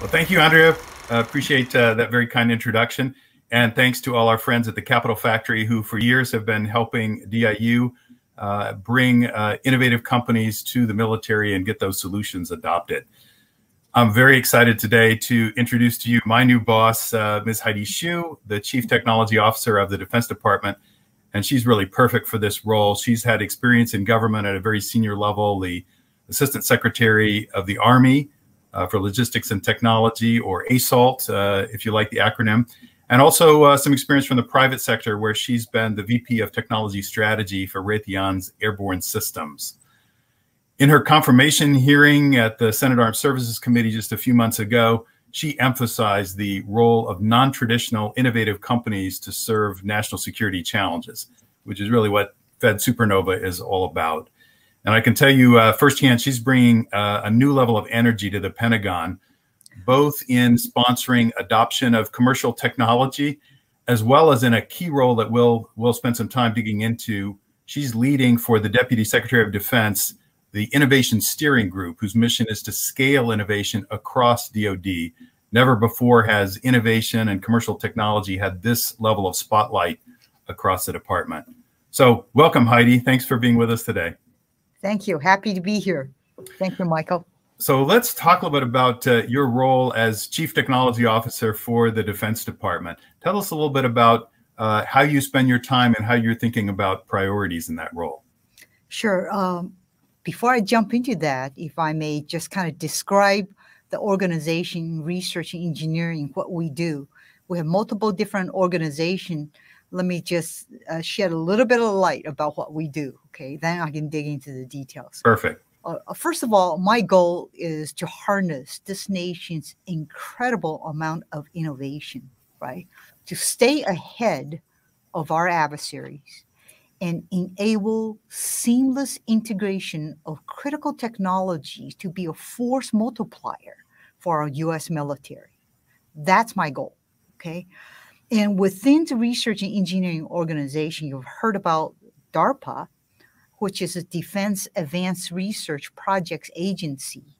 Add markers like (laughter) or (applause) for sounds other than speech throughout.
Well, thank you, Andrea. Uh, appreciate uh, that very kind introduction. And thanks to all our friends at the Capital Factory who, for years, have been helping DIU uh, bring uh, innovative companies to the military and get those solutions adopted. I'm very excited today to introduce to you my new boss, uh, Ms. Heidi Shyu, the Chief Technology Officer of the Defense Department. And she's really perfect for this role. She's had experience in government at a very senior level, the Assistant Secretary of the Army uh, for Logistics and Technology, or ASALT, uh, if you like the acronym, and also uh, some experience from the private sector, where she's been the VP of Technology Strategy for Raytheon's Airborne Systems. In her confirmation hearing at the Senate Armed Services Committee just a few months ago, she emphasized the role of non traditional innovative companies to serve national security challenges, which is really what Fed Supernova is all about. And I can tell you uh, firsthand, she's bringing uh, a new level of energy to the Pentagon, both in sponsoring adoption of commercial technology, as well as in a key role that we'll, we'll spend some time digging into. She's leading for the Deputy Secretary of Defense the Innovation Steering Group, whose mission is to scale innovation across DoD. Never before has innovation and commercial technology had this level of spotlight across the department. So, welcome, Heidi. Thanks for being with us today. Thank you. Happy to be here. Thank you, Michael. So, let's talk a little bit about uh, your role as Chief Technology Officer for the Defense Department. Tell us a little bit about uh, how you spend your time and how you're thinking about priorities in that role. Sure. Um, before I jump into that, if I may just kind of describe the organization, research and engineering, what we do. We have multiple different organizations. Let me just uh, shed a little bit of light about what we do. Okay, then I can dig into the details. Perfect. Uh, uh first of all, my goal is to harness this nation's incredible amount of innovation, right? To stay ahead of our adversaries and enable seamless integration of critical technologies to be a force multiplier for our US military. That's my goal. Okay. And within the research and engineering organization, you've heard about DARPA, which is a Defense Advanced Research Projects Agency.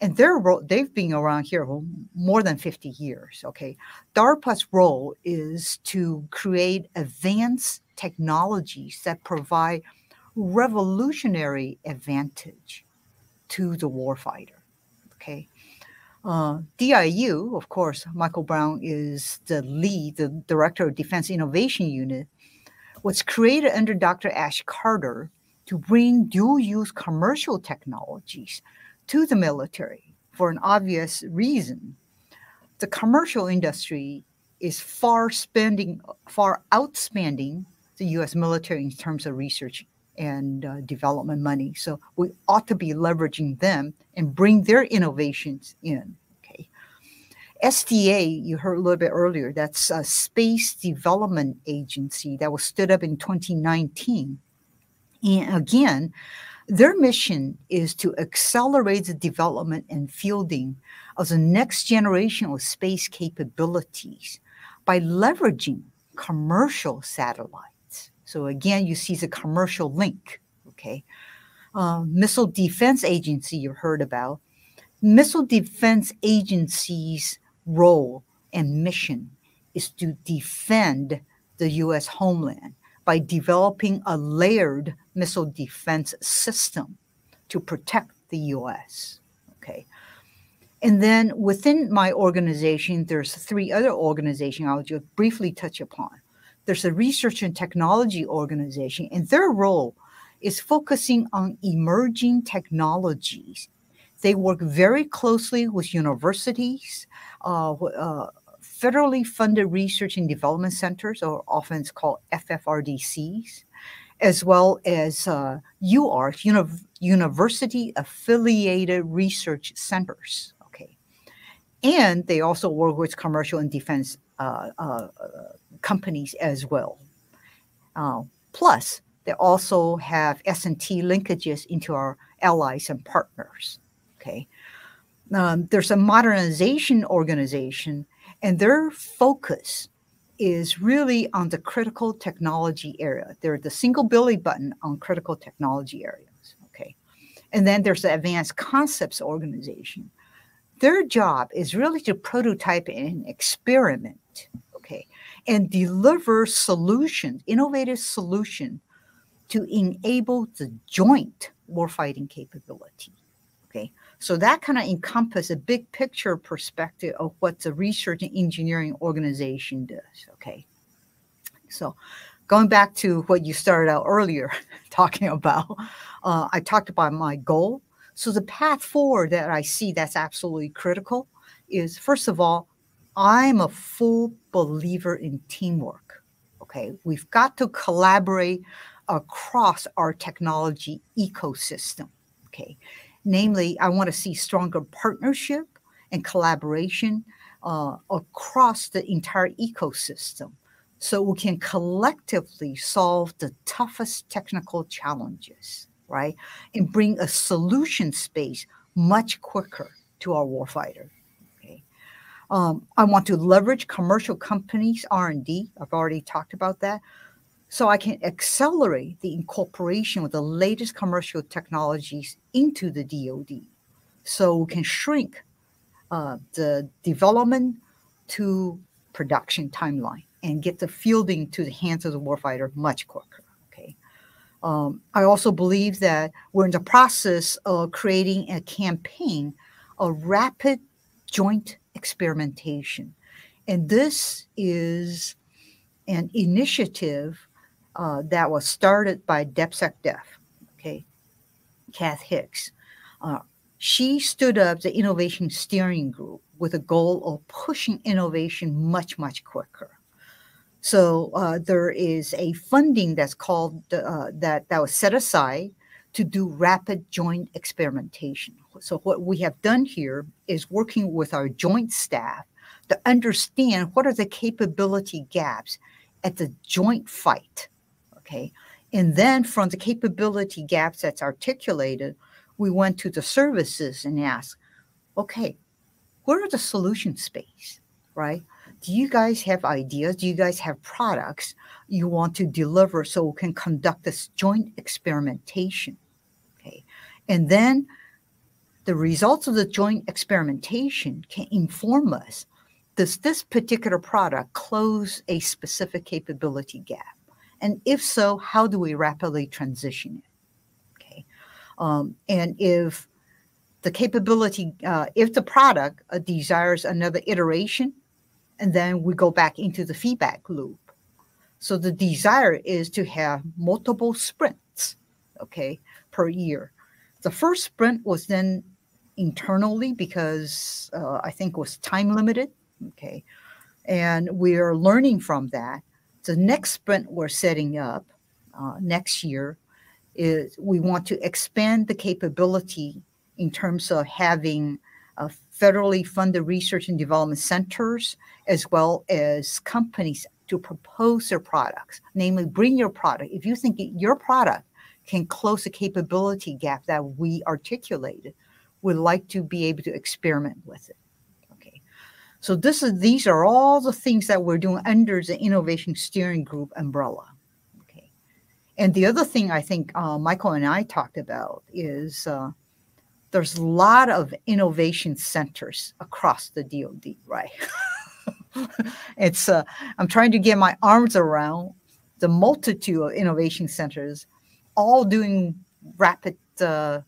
And their role, they've been around here more than 50 years. Okay. DARPA's role is to create advanced technologies that provide revolutionary advantage to the warfighter. Okay. Uh, DIU, of course, Michael Brown is the lead, the director of Defense Innovation Unit, was created under Dr. Ash Carter to bring dual use commercial technologies to the military for an obvious reason. The commercial industry is far spending, far outspending the U.S. military in terms of research and uh, development money. So we ought to be leveraging them and bring their innovations in. Okay. SDA, you heard a little bit earlier, that's a space development agency that was stood up in 2019. And again, their mission is to accelerate the development and fielding of the next generation of space capabilities by leveraging commercial satellites so again, you see the commercial link, okay? Uh, Missile Defense Agency you heard about. Missile Defense Agency's role and mission is to defend the U.S. homeland by developing a layered missile defense system to protect the U.S. Okay. And then within my organization, there's three other organizations I'll just briefly touch upon there's a research and technology organization, and their role is focusing on emerging technologies. They work very closely with universities, uh, uh, federally funded research and development centers, or often it's called FFRDCs, as well as uh, uni- university affiliated research centers. Okay. And they also work with commercial and defense uh, uh, companies as well. Uh, plus, they also have S&T linkages into our allies and partners. Okay, um, there's a modernization organization, and their focus is really on the critical technology area. They're the single belly button on critical technology areas. Okay, and then there's the advanced concepts organization. their job is really to prototype and experiment, and deliver solutions, innovative solution to enable the joint warfighting capability. Okay, so that kind of encompasses a big picture perspective of what the research and engineering organization does. Okay, so going back to what you started out earlier (laughs) talking about, uh, I talked about my goal. So the path forward that I see that's absolutely critical is first of all, I'm a full believer in teamwork. Okay, we've got to collaborate across our technology ecosystem. Okay, namely, I want to see stronger partnership and collaboration uh, across the entire ecosystem so we can collectively solve the toughest technical challenges, right? And bring a solution space much quicker to our warfighter. Um, I want to leverage commercial companies R&D. I've already talked about that. So I can accelerate the incorporation of the latest commercial technologies into the DoD. So we can shrink uh, the development to production timeline and get the fielding to the hands of the warfighter much quicker. Okay. Um, I also believe that we're in the process of creating a campaign of rapid joint experimentation. And this is an initiative uh, that was started by DepSecDef, okay, Kath Hicks. Uh, she stood up the innovation steering group with a goal of pushing innovation much, much quicker. So uh, there is a funding that's called uh, that that was set aside to do rapid joint experimentation. So what we have done here is working with our joint staff to understand what are the capability gaps at the joint fight. Okay. And then from the capability gaps that's articulated, we went to the services and asked, okay, where are the solution space, right? do you guys have ideas? Do you guys have products you want to deliver so we can conduct this joint experimentation? And then the results of the joint experimentation can inform us does this particular product close a specific capability gap? And if so, how do we rapidly transition it? Okay. Um, and if the capability, uh, if the product uh, desires another iteration, and then we go back into the feedback loop. So the desire is to have multiple sprints, okay, per year. The first sprint was then internally because uh, I think was time limited, okay, and we are learning from that. The next sprint we're setting up uh, next year is we want to expand the capability in terms of having uh, federally funded research and development centers, as well as companies to propose their products. Namely, bring your product. If you think your product can close a capability gap that we articulated, we'd like to be able to experiment with it. Okay. So this is these are all the things that we're doing under the innovation steering group umbrella. Okay. And the other thing I think uh, Michael and I talked about is uh, there's a lot of innovation centers across the DoD, right? (laughs) it's uh, I'm trying to get my arms around the multitude of innovation centers, all doing rapid uh,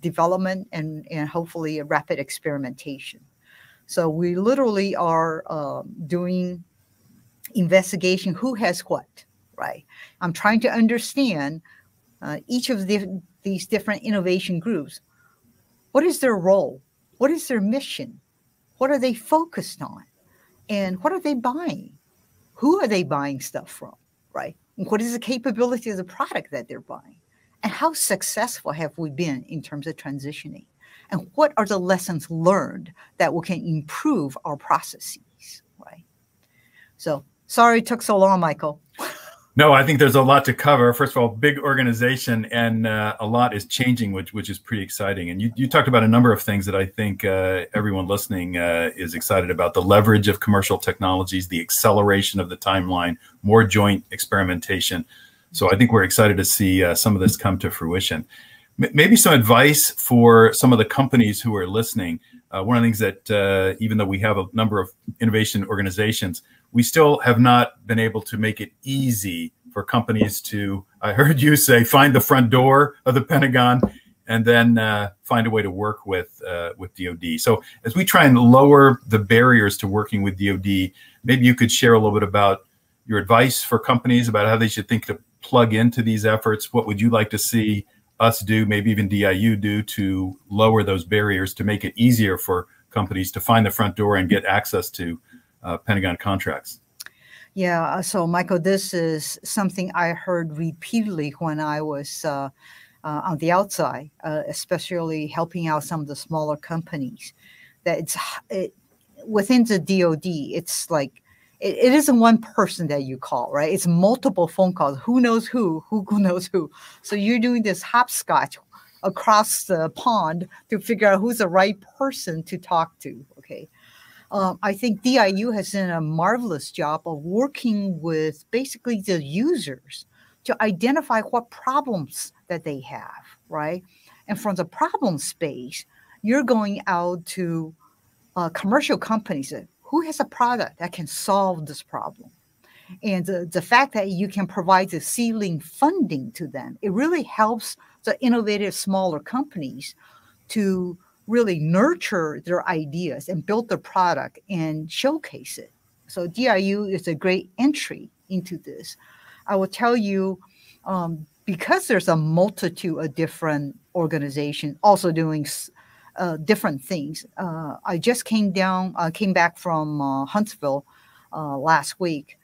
development and and hopefully a rapid experimentation. So we literally are um, doing investigation who has what, right? I'm trying to understand uh, each of the, these different innovation groups what is their role? What is their mission? What are they focused on? And what are they buying? Who are they buying stuff from? Right? What is the capability of the product that they're buying? And how successful have we been in terms of transitioning? And what are the lessons learned that we can improve our processes? Right. So sorry it took so long, Michael. (laughs) No, I think there's a lot to cover. First of all, big organization and uh, a lot is changing, which which is pretty exciting. And you, you talked about a number of things that I think uh, everyone listening uh, is excited about: the leverage of commercial technologies, the acceleration of the timeline, more joint experimentation. So I think we're excited to see uh, some of this come to fruition. M maybe some advice for some of the companies who are listening. Uh, one of the things that uh, even though we have a number of innovation organizations, we still have not been able to make it easy for companies to. I heard you say find the front door of the Pentagon, and then uh, find a way to work with uh, with DoD. So as we try and lower the barriers to working with DoD, maybe you could share a little bit about your advice for companies about how they should think to plug into these efforts. What would you like to see us do, maybe even DIU do, to lower those barriers to make it easier for companies to find the front door and get access to uh, Pentagon contracts? Yeah, uh, so Michael, this is something I heard repeatedly when I was uh, uh, on the outside, uh, especially helping out some of the smaller companies. That it's it, within the DoD, it's like it, it isn't one person that you call, right? It's multiple phone calls. Who knows who? Who, knows who? So you're doing this hopscotch across the pond to figure out who's the right person to talk to. Okay. Um, I think DIU has done a marvelous job of working with basically the users to identify what problems that they have, right? And from the problem space, you're going out to uh, commercial companies who has a product that can solve this problem? And the, the fact that you can provide the ceiling funding to them, it really helps the innovative smaller companies to really nurture their ideas and build their product and showcase it. So DIU is a great entry into this. I will tell you, um, because there's a multitude of different organizations also doing uh, different things. Uh, I just came down, uh, came back from uh, Huntsville uh, last week,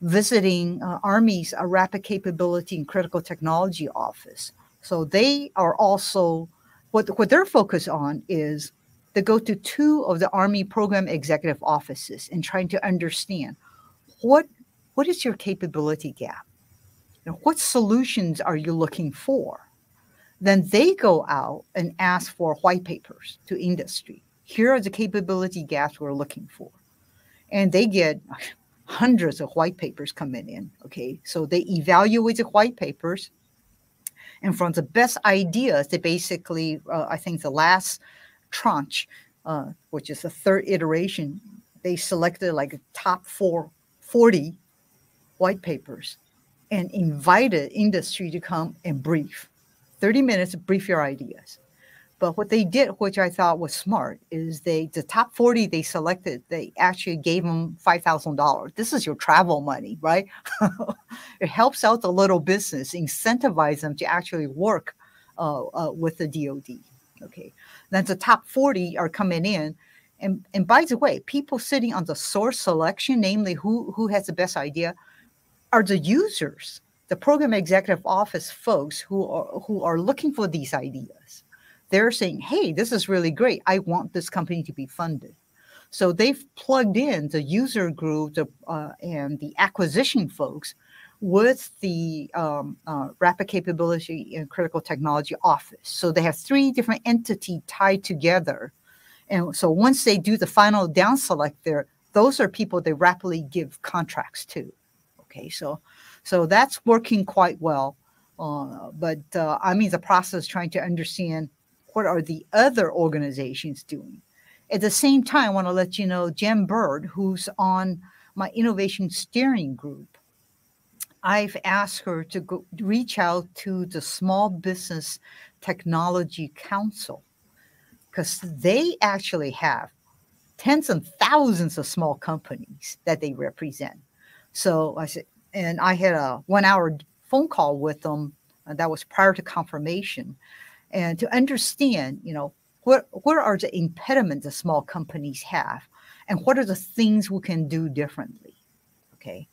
visiting Army's Rapid Capability and Critical Technology Office. So they are also what what they're focused on is to go to two of the Army Program Executive Offices and trying to understand what what is your capability gap. You know, what solutions are you looking for? Then they go out and ask for white papers to industry. Here are the capability gaps we're looking for. And they get (laughs) hundreds of white papers coming in. Okay. So they evaluate the white papers. And from the best ideas, they basically, uh, I think the last tranche, uh, which is the third iteration, they selected like top four, 40 white papers and invited industry to come and brief 30 minutes to brief your ideas. But what they did, which I thought was smart, is they the top 40 they selected, they actually gave them five thousand dollars. This is your travel money, right? (laughs) it helps out the little business, incentivize them to actually work uh, uh, with the DoD. Okay, then the top 40 are coming in, and and by the way, people sitting on the source selection, namely who who has the best idea, are the users the program executive office folks who are who are looking for these ideas they're saying hey this is really great. I want this company to be funded. So they've plugged in the user group the, uh, and the acquisition folks with the um, uh, rapid capability and critical technology office. So they have three different entities tied together. And so once they do the final down select there those are people they rapidly give contracts to. Okay so so that's working quite well. Uh, but uh, I'm in the process trying to understand what are the other organizations doing. At the same time, I want to let you know Jen Bird, who's on my innovation steering group. I've asked her to go, reach out to the Small Business Technology Council because they actually have tens and thousands of small companies that they represent. So I said, and I had a one hour phone call with them uh, that was prior to confirmation, and to understand, you know, what what are the impediments that small companies have, and what are the things we can do differently. Okay.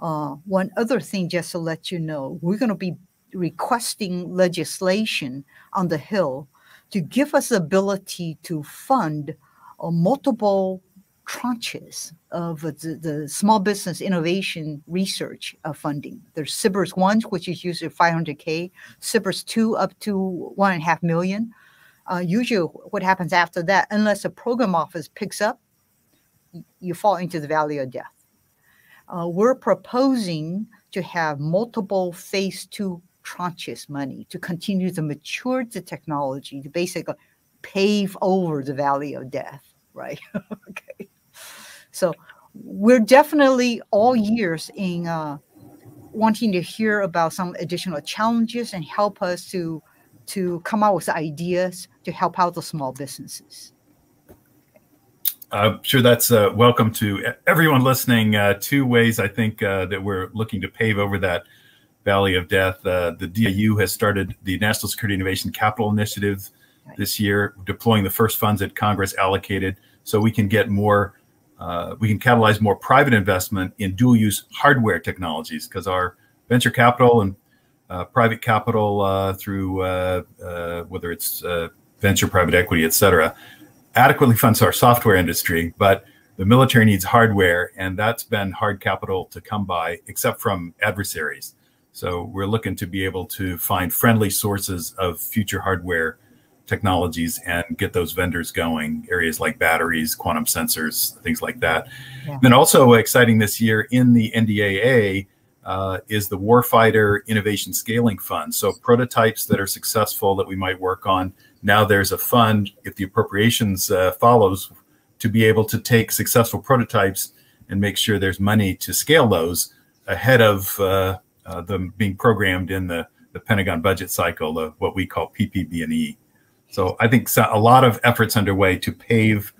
Uh, one other thing, just to let you know, we're going to be requesting legislation on the Hill to give us the ability to fund uh, multiple tranches of the, the small business innovation research uh, funding. There's SBIRS 1, which is usually 500K, SBIRS 2 up to one and a half million. Uh, usually what happens after that, unless a program office picks up, you fall into the valley of death. Uh, we're proposing to have multiple phase two tranches money to continue to mature the technology to basically pave over the valley of death, right? (laughs) okay. So we're definitely all years in uh, wanting to hear about some additional challenges and help us to to come out with ideas to help out the small businesses. I'm sure that's uh, welcome to everyone listening. Uh, two ways I think uh, that we're looking to pave over that valley of death. Uh, the DIU has started the National Security Innovation Capital Initiative this year, deploying the first funds that Congress allocated so we can get more uh, we can catalyze more private investment in dual use hardware technologies because our venture capital and uh, private capital uh, through uh, uh, whether it's uh, venture private equity, et cetera, adequately funds our software industry. But the military needs hardware, and that's been hard capital to come by, except from adversaries. So we're looking to be able to find friendly sources of future hardware technologies and get those vendors going, areas like batteries, quantum sensors, things like that. Yeah. Then also exciting this year in the NDAA uh, is the Warfighter Innovation Scaling Fund. So prototypes that are successful that we might work on. Now there's a fund, if the appropriations uh, follows, to be able to take successful prototypes and make sure there's money to scale those ahead of uh, uh them being programmed in the, the Pentagon budget cycle, of what we call PPB&E. So I think a lot of efforts underway to pave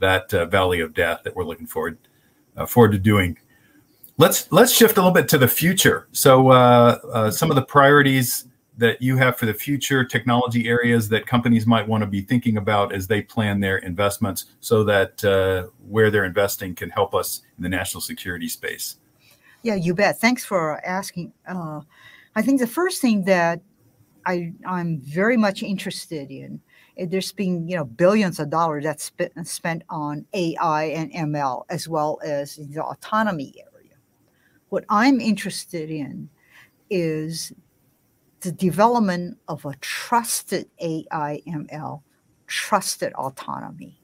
that uh, valley of death that we're looking forward uh, forward to doing. Let's let's shift a little bit to the future. So uh, uh some of the priorities that you have for the future, technology areas that companies might want to be thinking about as they plan their investments, so that uh, where they're investing can help us in the national security space. Yeah, you bet. Thanks for asking. Uh, I think the first thing that I, I'm very much interested in. There's been you know billions of dollars that's spent on AI and ML as well as the autonomy area. What I'm interested in is the development of a trusted AI ML, trusted autonomy,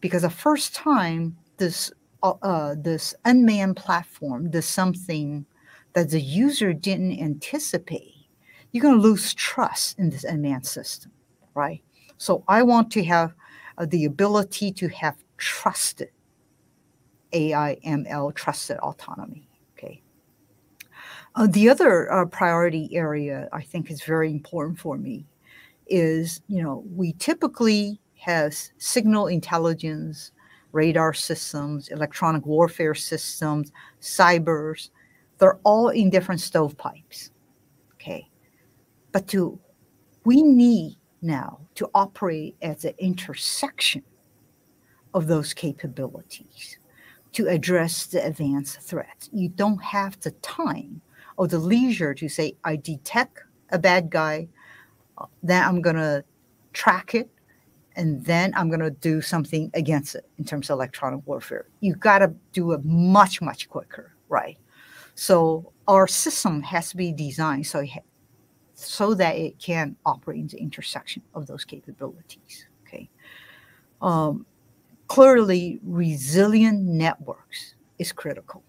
because the first time this uh, uh, this unmanned platform does something that the user didn't anticipate you're going to lose trust in this unmanned system, right? So I want to have uh, the ability to have trusted AI, ML, trusted autonomy. Okay. Uh, the other uh, priority area I think is very important for me is, you know, we typically have signal intelligence, radar systems, electronic warfare systems, cybers. They're all in different stovepipes. Okay. But to we need now to operate at the intersection of those capabilities to address the advanced threats. You don't have the time or the leisure to say, I detect a bad guy, then I'm going to track it, and then I'm going to do something against it in terms of electronic warfare. you've got to do it much, much quicker, right? So our system has to be designed so so that it can operate in the intersection of those capabilities. Okay. Um, clearly, resilient networks is critical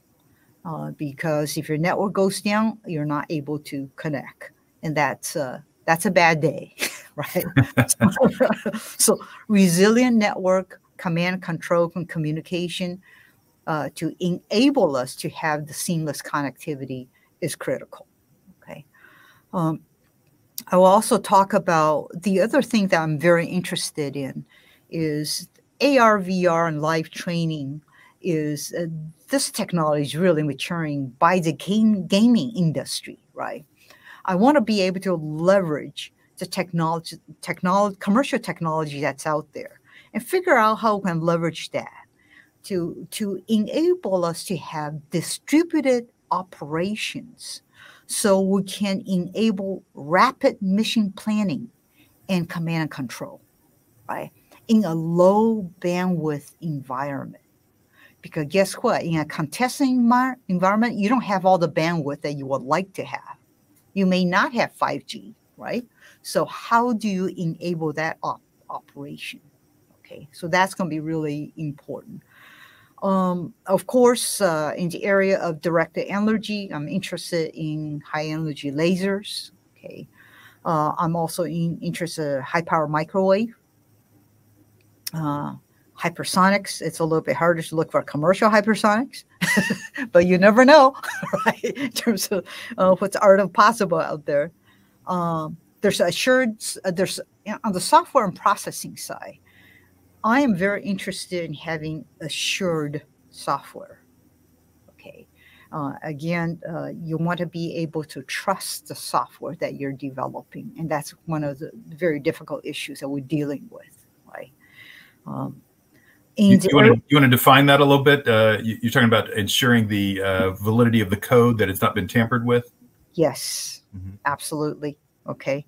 uh, because if your network goes down, you're not able to connect, and that's uh, that's a bad day, (laughs) right? (laughs) so, resilient network, command, control, and communication uh, to enable us to have the seamless connectivity is critical. Okay. Um, I will also talk about the other thing that I'm very interested in is AR, VR, and live training. Is uh, this technology is really maturing by the game gaming industry, right? I want to be able to leverage the technology, technology, commercial technology that's out there, and figure out how we can leverage that to to enable us to have distributed operations so we can enable rapid mission planning and command and control, right? In a low bandwidth environment. Because guess what? In a contested environment, you don't have all the bandwidth that you would like to have. You may not have 5G, right? So how do you enable that op operation? Okay, so that's going to be really important. Um, of course, uh, in the area of directed energy, I'm interested in high energy lasers. Okay, uh, I'm also in, interested in high power microwave. Uh, hypersonics, it's a little bit harder to look for commercial hypersonics, (laughs) but you never know, (laughs) right? In terms of uh, what's art of possible out there. Um, there's assured, uh, there's on the software and processing side, I am very interested in having assured software. Okay. Uh, again, uh, you want to be able to trust the software that you're developing. And that's one of the very difficult issues that we're dealing with, right? Um, you, you, want to, you want to define that a little bit? Uh, you, are talking about ensuring the uh, validity of the code that it's not been tampered with? Yes, mm-hmm. absolutely. Okay.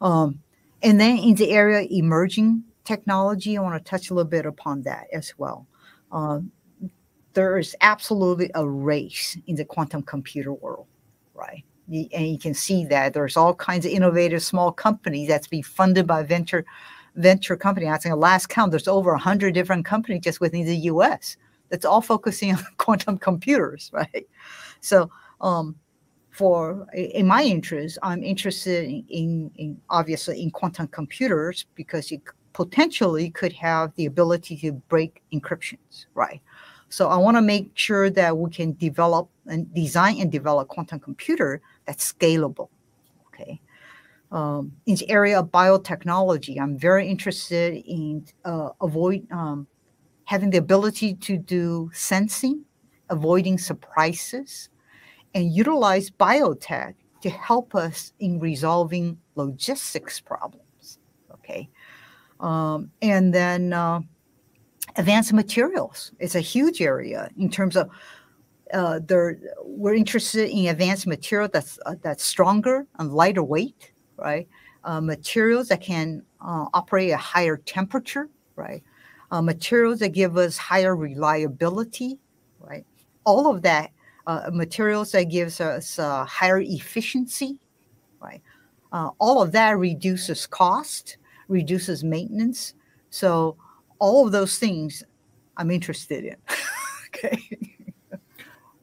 Um, and then in the area emerging technology, I want to touch a little bit upon that as well. Um, there is absolutely a race in the quantum computer world, right? And you can see that there's all kinds of innovative small companies that's being funded by venture venture company. I think a last count, there's over 100 different companies just within the US that's all focusing (laughs) on quantum computers, right? So, um, for in my interest, I'm interested in, in, in, obviously in quantum computers because it potentially could have the ability to break encryptions, right? So I want to make sure that we can develop and design and develop quantum computer that's scalable. Okay. Um, in the area of biotechnology, I'm very interested in uh, avoid um, having the ability to do sensing, avoiding surprises, and utilize biotech to help us in resolving logistics problems. Okay. Um, and then uh, advanced materials. It's a huge area in terms of uh, we're interested in advanced material that's uh, that's stronger and lighter weight, right? Uh, materials that can uh, operate at higher temperature, right? Uh, materials that give us higher reliability, right? All of that uh, materials that gives us higher efficiency, right? all of that reduces cost, reduces maintenance. So all of those things I'm interested in. (laughs) okay.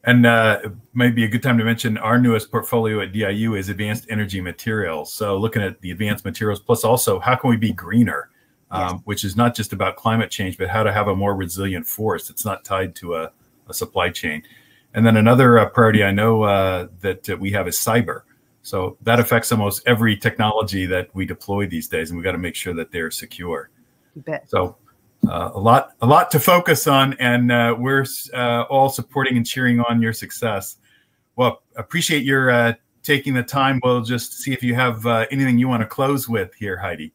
And uh, maybe a good time to mention our newest portfolio at DIU is advanced energy materials. So looking at the advanced materials, plus also how can we be greener, um, yes. which is not just about climate change, but how to have a more resilient forest. It's not tied to a, a supply chain. And then another uh, priority I know uh, that uh, we have is cyber. So that affects almost every technology that we deploy these days, and we got to make sure that they're secure. So uh, a lot, a lot to focus on, and uh, we're uh, all supporting and cheering on your success. Well, appreciate your uh, taking the time. We'll just see if you have uh, anything you want to close with here, Heidi.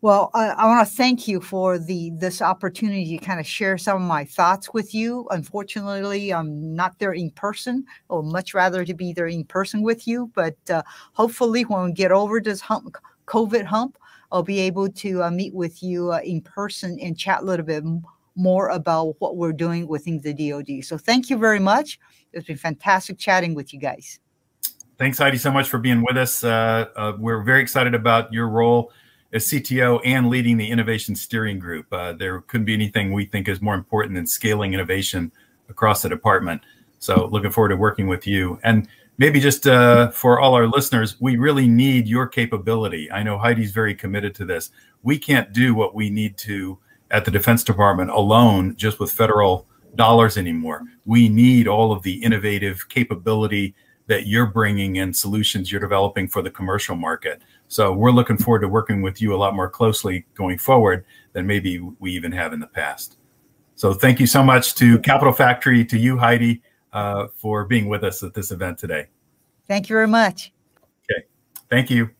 Well, I, I want to thank you for the this opportunity to kind of share some of my thoughts with you. Unfortunately, I'm not there in person. I would much rather to be there in person with you. But uh, hopefully, when we get over this hump, COVID hump, I'll be able to uh, meet with you uh, in person and chat a little bit more about what we're doing within the DoD. So thank you very much. It's been fantastic chatting with you guys. Thanks, Heidi, so much for being with us. Uh, uh we're very excited about your role as CTO and leading the innovation steering group. Uh, there couldn't be anything we think is more important than scaling innovation across the department. So looking forward to working with you. And maybe just uh, for all our listeners, we really need your capability. I know Heidi's very committed to this. We can't do what we need to at the Defense Department alone, just with federal dollars anymore. We need all of the innovative capability that you're bringing and solutions you're developing for the commercial market. So we're looking forward to working with you a lot more closely going forward than maybe we even have in the past. So thank you so much to Capital Factory, to you, Heidi, uh, for being with us at this event today. Thank you very much. Okay. Thank you.